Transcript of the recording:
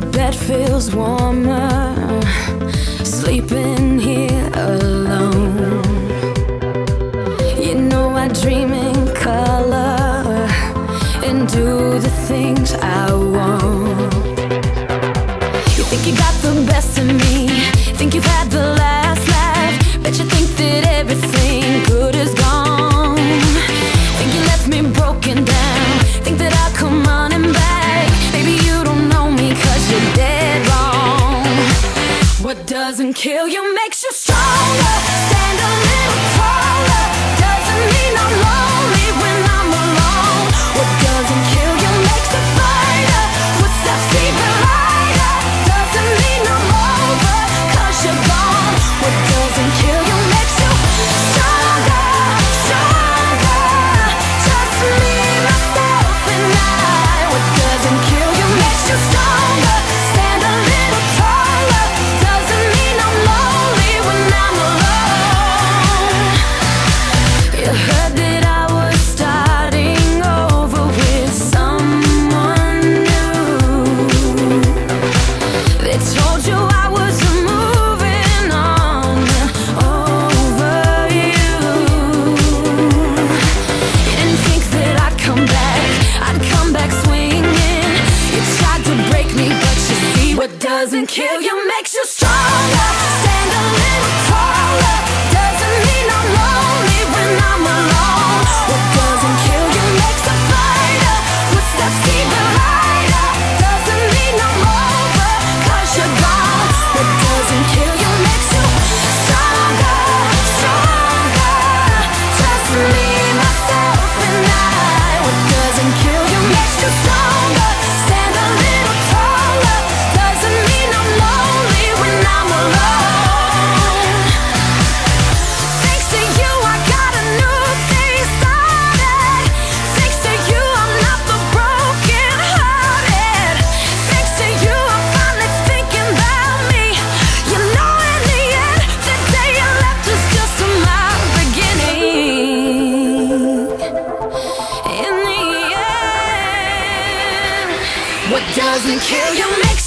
the bed feels warmer. Sleeping here alone. You know I dream in color And do the things I want. You think you got the best of me Think you've had the last laugh Bet you think that everything good is gone. Think you left me broken down. doesn't kill you makes you stronger. Stand a little taller. kill What doesn't kill you makes